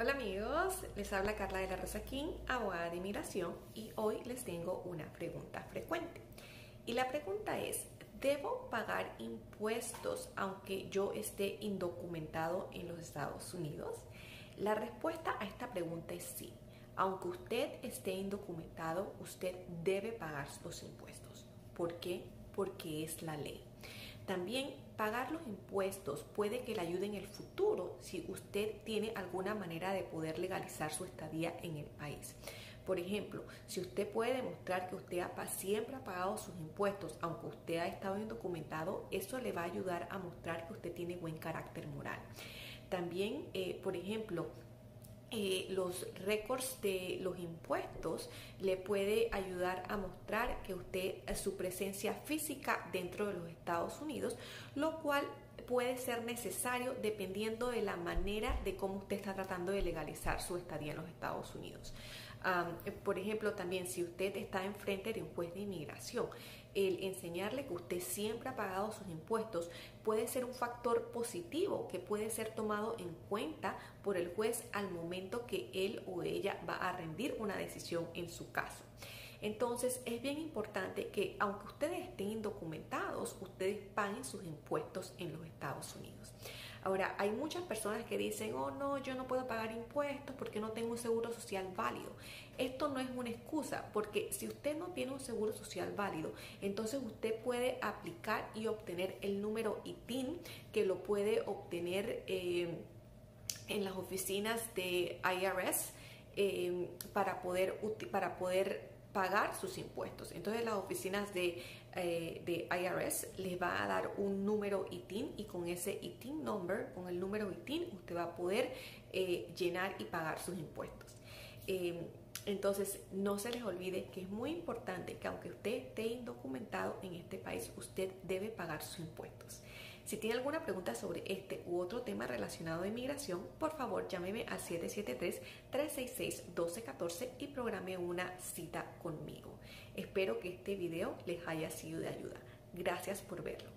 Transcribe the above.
Hola amigos, les habla Carla de la Rosa King, abogada de inmigración y hoy les tengo una pregunta frecuente. Y la pregunta es, ¿debo pagar impuestos aunque yo esté indocumentado en los Estados Unidos? La respuesta a esta pregunta es sí. Aunque usted esté indocumentado, usted debe pagar los impuestos. ¿Por qué? Porque es la ley. También pagar los impuestos puede que le ayude en el futuro si usted tiene alguna manera de poder legalizar su estadía en el país. Por ejemplo, si usted puede demostrar que usted siempre ha pagado sus impuestos, aunque usted ha estado indocumentado, eso le va a ayudar a mostrar que usted tiene buen carácter moral. También, eh, por ejemplo, eh, los récords de los impuestos le puede ayudar a mostrar que usted eh, su presencia física dentro de los Estados Unidos, lo cual puede ser necesario dependiendo de la manera de cómo usted está tratando de legalizar su estadía en los Estados Unidos. Eh, por ejemplo, también si usted está enfrente de un juez de inmigración, el enseñarle que usted siempre ha pagado sus impuestos puede ser un factor positivo que puede ser tomado en cuenta por el juez al momento que él o ella va a rendir una decisión en su caso. Entonces es bien importante que aunque ustedes estén indocumentados, ustedes paguen sus impuestos en los Estados Unidos. Ahora, hay muchas personas que dicen, oh no, yo no puedo pagar impuestos porque no tengo un seguro social válido. Esto no es una excusa, porque si usted no tiene un seguro social válido, entonces usted puede aplicar y obtener el número ITIN que lo puede obtener eh, en las oficinas de IRS eh, para poder, para poder pagar sus impuestos. Entonces las oficinas de, eh, de, IRS les va a dar un número ITIN y con ese ITIN number, con el número ITIN, usted va a poder eh, llenar y pagar sus impuestos. Eh, entonces, no se les olvide que es muy importante que aunque usted esté indocumentado en este país, usted debe pagar sus impuestos. Si tiene alguna pregunta sobre este u otro tema relacionado a inmigración, por favor llámeme al 773-366-1214 y programe una cita conmigo. Espero que este video les haya sido de ayuda. Gracias por verlo.